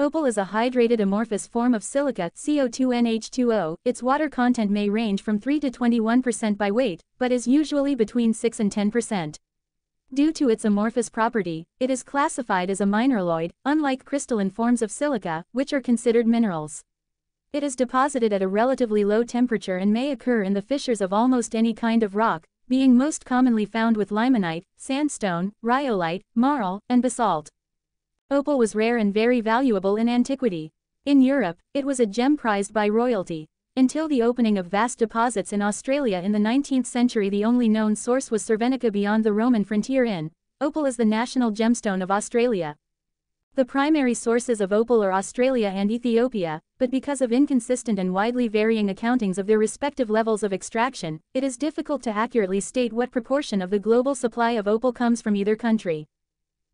Opal is a hydrated amorphous form of silica CO2NH2O. Its water content may range from 3 to 21% by weight, but is usually between 6 and 10%. Due to its amorphous property, it is classified as a mineraloid, unlike crystalline forms of silica, which are considered minerals. It is deposited at a relatively low temperature and may occur in the fissures of almost any kind of rock, being most commonly found with limonite, sandstone, rhyolite, marl, and basalt. Opal was rare and very valuable in antiquity. In Europe, it was a gem prized by royalty. Until the opening of vast deposits in Australia in the 19th century the only known source was Cervenica beyond the Roman frontier in. Opal is the national gemstone of Australia. The primary sources of opal are Australia and Ethiopia, but because of inconsistent and widely varying accountings of their respective levels of extraction, it is difficult to accurately state what proportion of the global supply of opal comes from either country.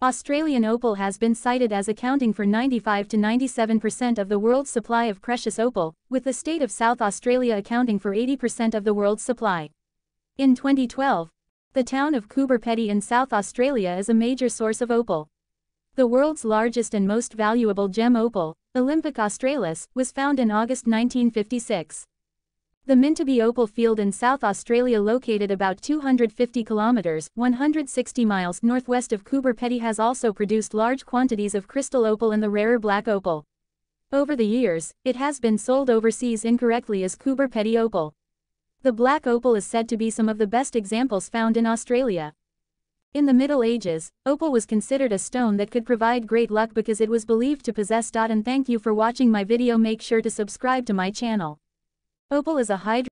Australian opal has been cited as accounting for 95 to 97% of the world's supply of precious opal, with the state of South Australia accounting for 80% of the world's supply. In 2012, the town of Coober Pedy in South Australia is a major source of opal. The world's largest and most valuable gem opal, Olympic Australis, was found in August 1956. The Mintabie Opal Field in South Australia located about 250 kilometers 160 miles northwest of Coober Pedy has also produced large quantities of crystal opal and the rarer black opal. Over the years, it has been sold overseas incorrectly as Coober Pedy opal. The black opal is said to be some of the best examples found in Australia. In the Middle Ages, opal was considered a stone that could provide great luck because it was believed to possess. Dot and thank you for watching my video make sure to subscribe to my channel. Opal is a hydro